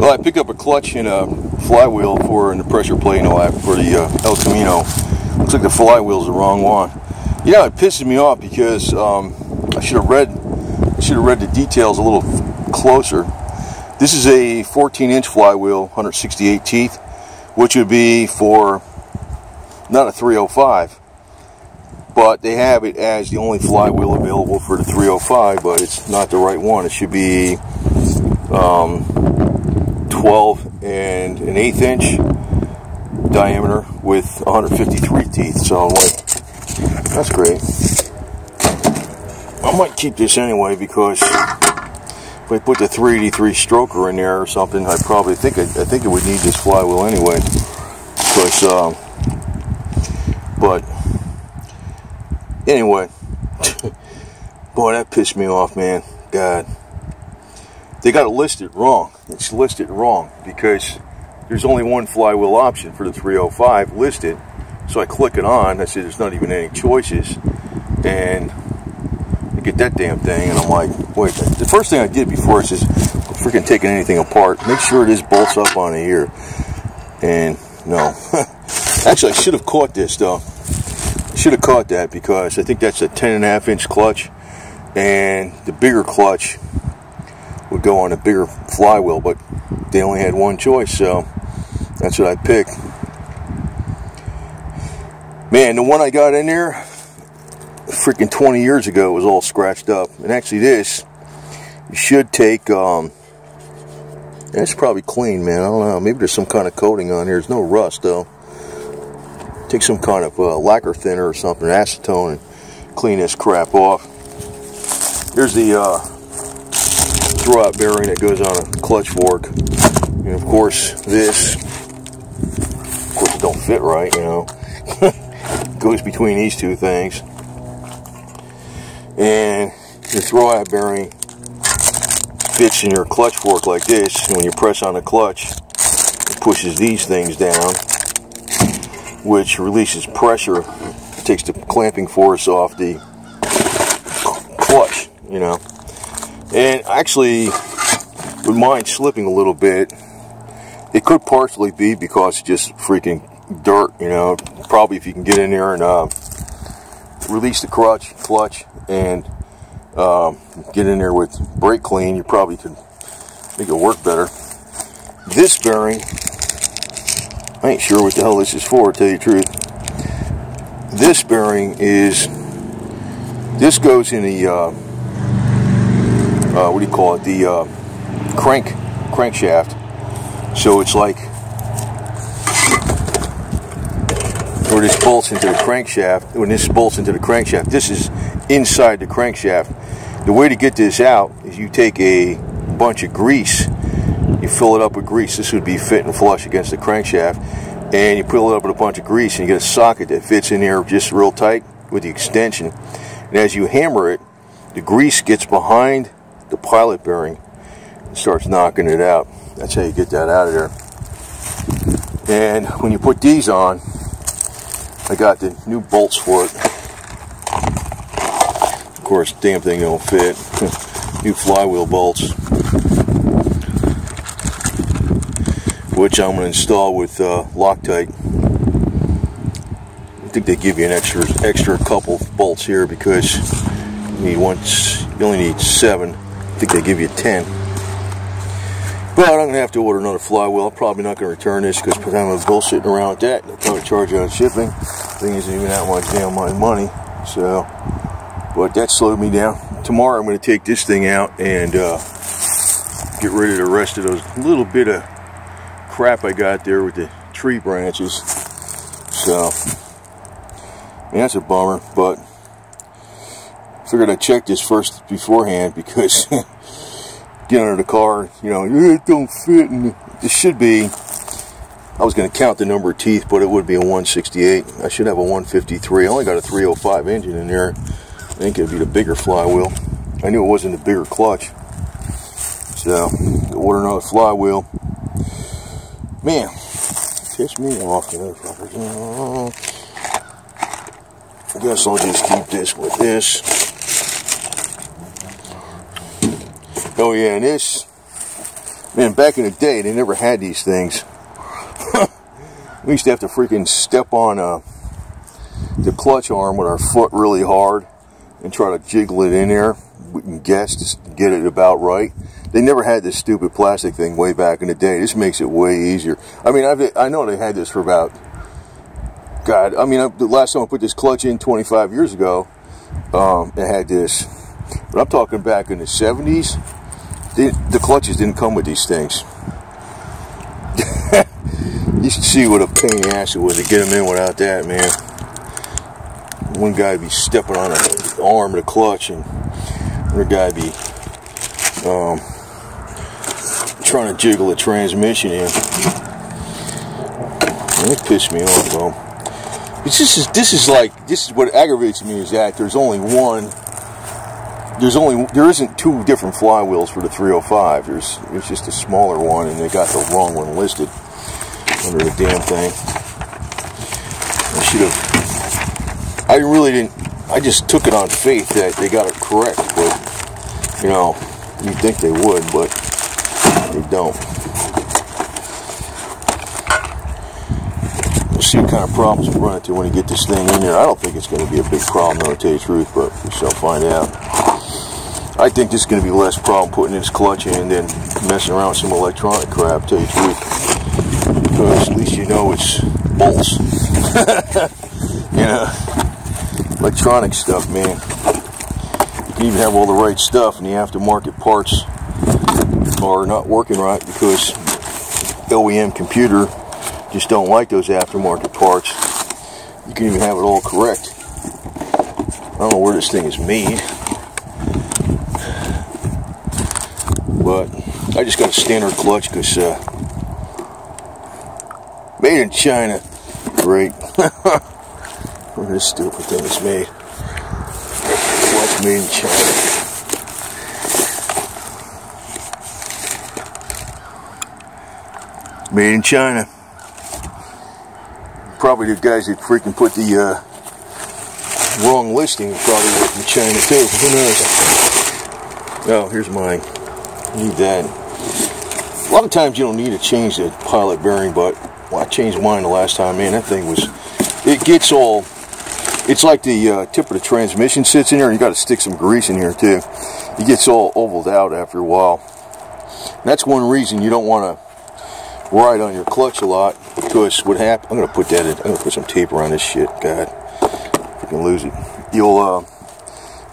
Well, I picked up a clutch and a flywheel for the pressure plate no, for the uh, El Camino. Looks like the flywheel's the wrong one. You know, it pisses me off because um, I should have read should have read the details a little closer. This is a 14-inch flywheel, 168 teeth, which would be for not a 305, but they have it as the only flywheel available for the 305, but it's not the right one. It should be um, 12 and an eighth inch diameter with 153 teeth. So I'm like, that's great. I might keep this anyway because if I put the 383 stroker in there or something, I probably think I, I think it would need this flywheel anyway. Because, um, but anyway, boy, that pissed me off, man. God they got it listed wrong. It's listed wrong because there's only one flywheel option for the 305 listed. So I click it on. I see there's not even any choices. And I get that damn thing. And I'm like, wait, the first thing I did before is just freaking taking anything apart. Make sure this bolts up on here. And no. Actually, I should have caught this though. I should have caught that because I think that's a 10 and a half inch clutch. And the bigger clutch would go on a bigger flywheel, but they only had one choice, so that's what I picked. Man, the one I got in there, freaking 20 years ago, was all scratched up. And actually this, should take, um, it's probably clean, man. I don't know. Maybe there's some kind of coating on here. There's no rust, though. Take some kind of uh, lacquer thinner or something, acetone, and clean this crap off. Here's the uh, throwout bearing that goes on a clutch fork. And of course, this, of course, it don't fit right, you know. goes between these two things. And your throwout bearing fits in your clutch fork like this. And when you press on the clutch, it pushes these things down, which releases pressure, takes the clamping force off the clutch, you know. And actually, with mine slipping a little bit, it could partially be because it's just freaking dirt, you know. Probably if you can get in there and uh, release the clutch, clutch, and uh, get in there with brake clean, you probably could make it work better. This bearing, I ain't sure what the hell this is for, to tell you the truth. This bearing is, this goes in the, uh, uh, what do you call it, the uh, crank crankshaft. So it's like where this bolts into the crankshaft. When this bolts into the crankshaft, this is inside the crankshaft. The way to get this out is you take a bunch of grease, you fill it up with grease. This would be fit and flush against the crankshaft, and you fill it up with a bunch of grease, and you get a socket that fits in there just real tight with the extension. And as you hammer it, the grease gets behind the pilot bearing and starts knocking it out. That's how you get that out of there. And when you put these on, I got the new bolts for it. Of course, damn thing don't fit. new flywheel bolts. Which I'm going to install with uh, Loctite. I think they give you an extra extra couple bolts here because you need once you only need seven think they give you 10. But I'm going to have to order another flywheel. Probably not going to return this because I'm bullshitting around with that. They'll probably charge you on shipping. Thing isn't even that much damn my money. So, but that slowed me down. Tomorrow I'm going to take this thing out and uh, get rid of the rest of those little bit of crap I got there with the tree branches. So, yeah, that's a bummer, but figured I'd check this first beforehand because get under the car, you know, it don't fit. And this should be, I was going to count the number of teeth, but it would be a 168. I should have a 153. I only got a 305 engine in there. I think it'd be the bigger flywheel. I knew it wasn't the bigger clutch. So, order another flywheel. Man, piss me off, know, I guess I'll just keep this with this. Oh yeah, and this, Man, back in the day, they never had these things. we used to have to freaking step on uh, the clutch arm with our foot really hard and try to jiggle it in there. We can guess to get it about right. They never had this stupid plastic thing way back in the day. This makes it way easier. I mean, I've, I know they had this for about, God, I mean, the last time I put this clutch in 25 years ago, um, it had this. But I'm talking back in the 70s, the, the clutches didn't come with these things. you should see what a pain in the ass it was to get them in without that, man. One guy be stepping on an arm of the clutch, and another guy be um, trying to jiggle the transmission in. And it pissed me off, though. This is this is like this is what aggravates me is that there's only one there's only there isn't two different flywheels for the 305. There's there's just a smaller one, and they got the wrong one listed under the damn thing. I should have. I really didn't. I just took it on faith that they got it correct, but you know, you think they would, but they don't. We'll see what kind of problems we run into when we get this thing in there. I don't think it's going to be a big problem, though, to tell you the truth, but we shall find out. I think this is going to be less problem putting this clutch in than messing around with some electronic crap, tell you the truth. Because at least you know it's bolts. you know, electronic stuff, man. You can even have all the right stuff and the aftermarket parts are not working right because OEM computer just don't like those aftermarket parts. You can even have it all correct. I don't know where this thing is made. But I just got a standard clutch because uh, made in China. Great. Where this stupid thing is made. Clutch made in China. Made in China. Probably the guys that freaking put the uh, wrong listing probably in China too. Who knows? Oh, here's mine need that. A lot of times you don't need to change the pilot bearing, but well, I changed mine the last time, man, that thing was, it gets all, it's like the uh, tip of the transmission sits in there, and you got to stick some grease in here too. It gets all ovaled out after a while. And that's one reason you don't want to ride on your clutch a lot, because what happens, I'm going to put that in, I'm going to put some tape around this shit, God, I can lose it. You'll, uh,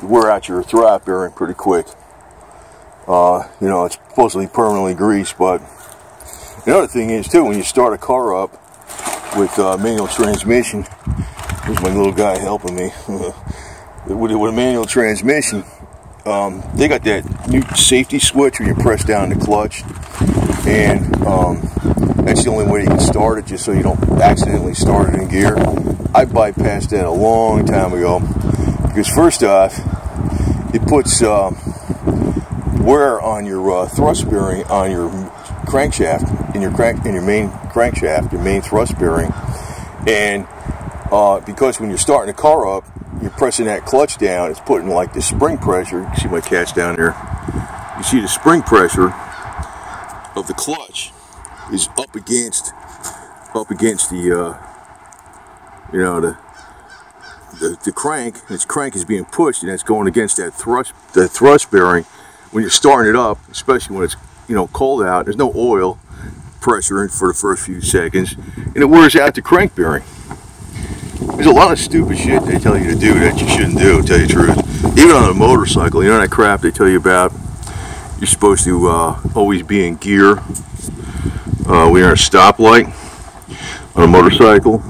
wear out your throw bearing pretty quick. Uh, you know, it's supposedly permanently greased, but the other thing is too, when you start a car up with uh, manual transmission, here's my little guy helping me, with, with, a manual transmission, um, they got that new safety switch where you press down the clutch, and um, that's the only way you can start it, just so you don't accidentally start it in gear. I bypassed that a long time ago, because first off, it puts uh, wear on your uh, thrust bearing on your crankshaft in your crank in your main crankshaft, your main thrust bearing, and uh, because when you're starting the car up, you're pressing that clutch down. It's putting like the spring pressure. You see my catch down there. You see the spring pressure of the clutch is up against up against the uh, you know the the, the crank, its crank is being pushed and it's going against that thrust the thrust bearing when you're starting it up, especially when it's you know cold out, there's no oil pressure for the first few seconds, and it wears out the crank bearing. There's a lot of stupid shit they tell you to do that you shouldn't do, tell you the truth. Even on a motorcycle, you know that crap they tell you about. You're supposed to uh, always be in gear uh, you're at a stoplight on a motorcycle,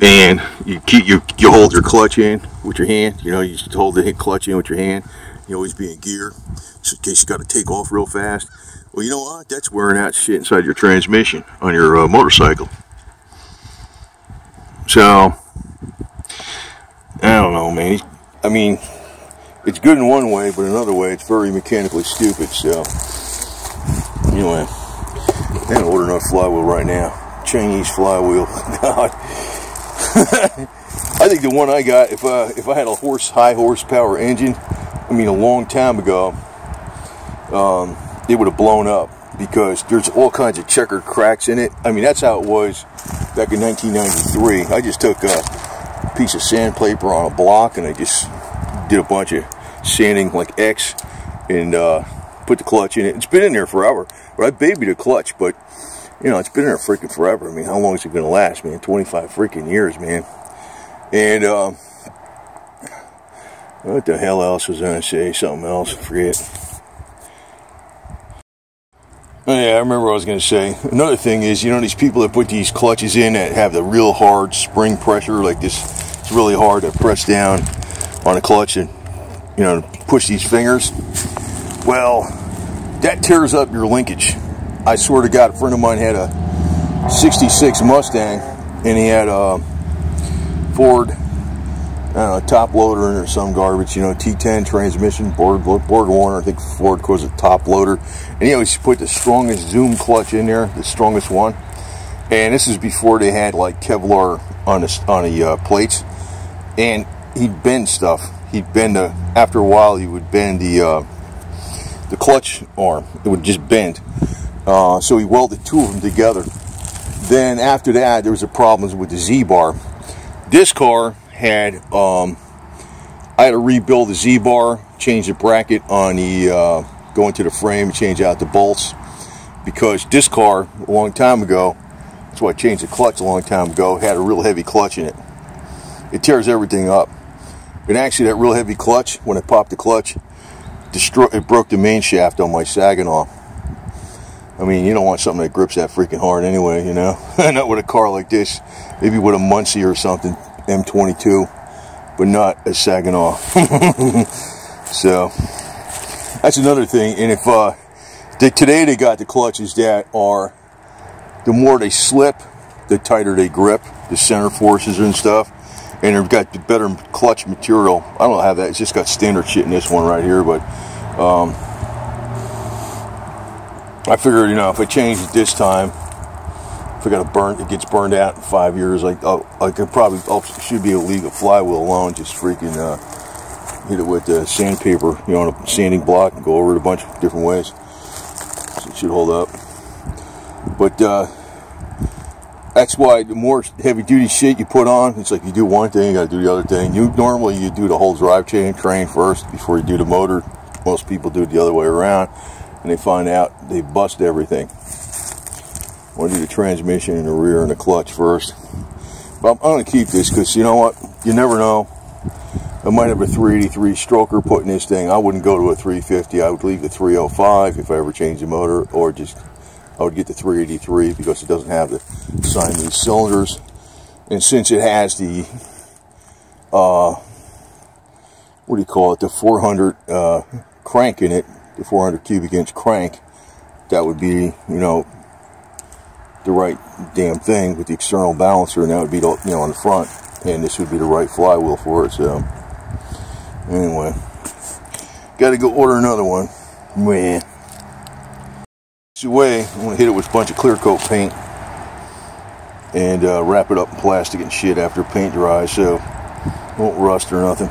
and you keep you you hold your clutch in with your hand. You know, you should hold the clutch in with your hand you always be in gear, just in case you got to take off real fast. Well, you know what? That's wearing out shit inside your transmission on your uh, motorcycle. So, I don't know, man. I mean, it's good in one way, but another way, it's very mechanically stupid. So, anyway, I'm gonna order another flywheel right now. Chinese flywheel. God. I think the one I got, if uh, if I had a horse high horsepower engine, I mean, a long time ago, um, it would have blown up because there's all kinds of checkered cracks in it. I mean, that's how it was back in 1993. I just took a piece of sandpaper on a block and I just did a bunch of sanding like X and uh, put the clutch in it. It's been in there forever. But I babied a clutch, but you know, it's been in there freaking forever. I mean, how long is it going to last, man? 25 freaking years, man. And, uh, what the hell else was I to say? Something else, forget. Oh, yeah, I remember what I was going to say. Another thing is, you know, these people that put these clutches in that have the real hard spring pressure, like this, it's really hard to press down on a clutch and, you know, push these fingers. Well, that tears up your linkage. I swear to God, a friend of mine had a 66 Mustang and he had a Ford know, top loader or some garbage, you know, T10 transmission, Borg, Borg Warner, I think Ford calls it top loader. And he always put the strongest zoom clutch in there, the strongest one. And this is before they had like Kevlar on the, on uh, plates. And he'd bend stuff. He'd bend the, after a while he would bend the, uh, the clutch arm. It would just bend. Uh, so he welded two of them together. Then after that, there was a problem with the Z-bar. This car had um, I had to rebuild the Z-bar, change the bracket on the uh, go into the frame, change out the bolts because this car a long time ago, that's why I changed the clutch a long time ago, had a real heavy clutch in it. It tears everything up. And actually that real heavy clutch, when I popped the clutch, destroy, it broke the main shaft on my Saginaw. I mean, you don't want something that grips that freaking hard anyway, you know? Not with a car like this. Maybe with a Muncie or something. M22, but not a Saginaw. so that's another thing. And if uh, they, today they got the clutches that are the more they slip, the tighter they grip, the Centerforces and stuff. And they've got the better clutch material. I don't have that. It's just got standard shit in this one right here, but um, I figured, you know, if I change it this time, if I got a burn, it gets burned out in five years, like oh, I could probably oh, should be a league of flywheel alone. Just freaking uh, hit it with the sandpaper, you know, on a sanding block, and go over it a bunch of different ways. So it should hold up. But uh, that's why the more heavy duty shit you put on, it's like you do one thing, you got to do the other thing. You normally you do the whole drive chain train first before you do the motor. Most people do it the other way around, and they find out they bust everything. To do the transmission and the rear and the clutch first. But I'm, I'm going to keep this because you know what? You never know. I might have a 383 stroker putting this thing. I wouldn't go to a 350. I would leave the 305 if I ever change the motor or just I would get the 383 because it doesn't have the Siamese cylinders. And since it has the, uh, what do you call it, the 400 uh, crank in it, the 400 cubic inch crank, that would be, you know, the right damn thing with the external balancer and that would be you know on the front and this would be the right flywheel for it so. Anyway. Got to go order another one. Man it's way I'm gonna hit it with a bunch of clear coat paint and uh, wrap it up in plastic and shit after paint dries so won't rust or nothing